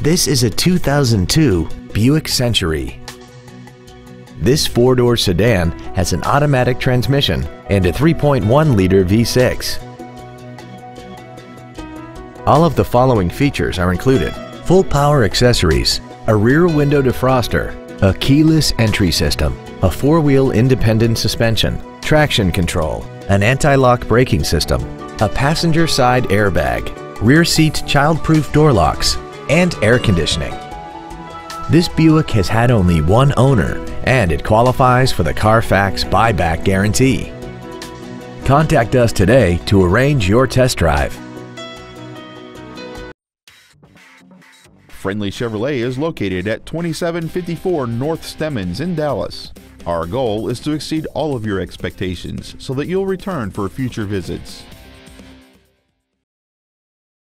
This is a 2002 Buick Century. This four-door sedan has an automatic transmission and a 3.1-liter V6. All of the following features are included. Full power accessories, a rear window defroster, a keyless entry system, a four-wheel independent suspension, traction control, an anti-lock braking system, a passenger side airbag, rear seat child-proof door locks, and air conditioning. This Buick has had only one owner and it qualifies for the Carfax buyback guarantee. Contact us today to arrange your test drive. Friendly Chevrolet is located at 2754 North Stemmons in Dallas. Our goal is to exceed all of your expectations so that you'll return for future visits.